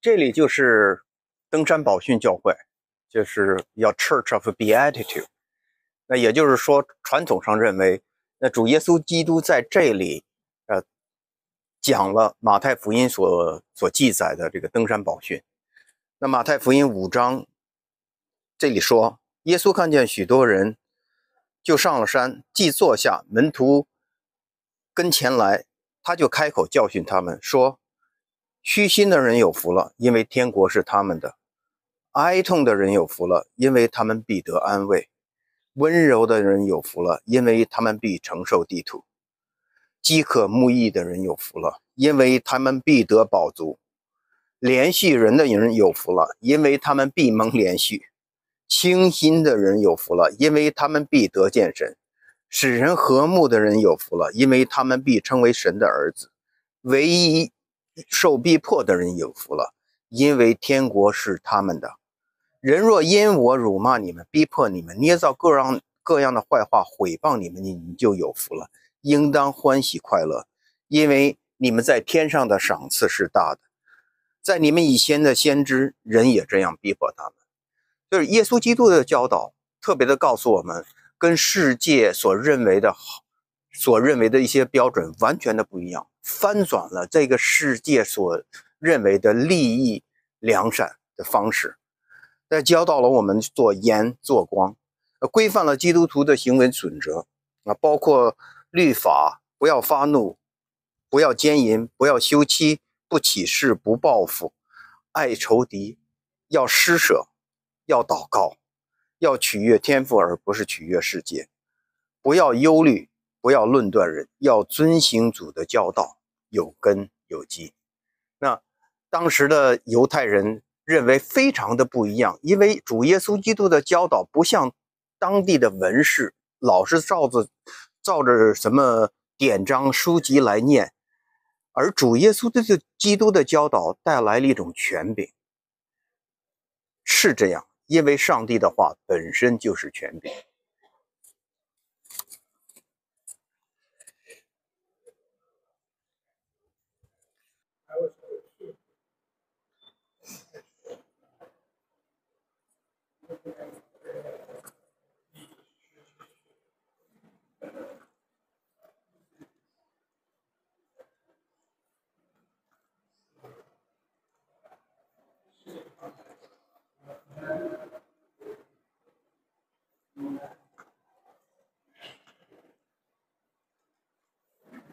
这里就是登山宝训教会，就是要 Church of Beatitude。那也就是说，传统上认为，那主耶稣基督在这里，呃，讲了马太福音所所记载的这个登山宝训。那马太福音五章这里说，耶稣看见许多人，就上了山，既坐下，门徒跟前来，他就开口教训他们说。虚心的人有福了，因为天国是他们的；哀痛的人有福了，因为他们必得安慰；温柔的人有福了，因为他们必承受地土；饥渴慕义的人有福了，因为他们必得饱足；连续人的人有福了，因为他们必蒙连续；清心的人有福了，因为他们必得见神；使人和睦的人有福了，因为他们必称为神的儿子；唯一。受逼迫的人有福了，因为天国是他们的。人若因我辱骂你们、逼迫你们、捏造各样各样的坏话毁谤你们，你们就有福了，应当欢喜快乐，因为你们在天上的赏赐是大的。在你们以前的先知，人也这样逼迫他们。就是耶稣基督的教导，特别的告诉我们，跟世界所认为的好。所认为的一些标准完全的不一样，翻转了这个世界所认为的利益良善的方式，在教导了我们做盐做光，规范了基督徒的行为准则啊，包括律法，不要发怒，不要奸淫，不要休妻，不起誓，不报复，爱仇敌，要施舍，要祷告，要取悦天赋而不是取悦世界，不要忧虑。不要论断人，要遵行主的教导，有根有基。那当时的犹太人认为非常的不一样，因为主耶稣基督的教导不像当地的文士，老是照着照着什么典章书籍来念，而主耶稣的基督的教导带来了一种权柄，是这样，因为上帝的话本身就是权柄。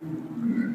Mm-hmm.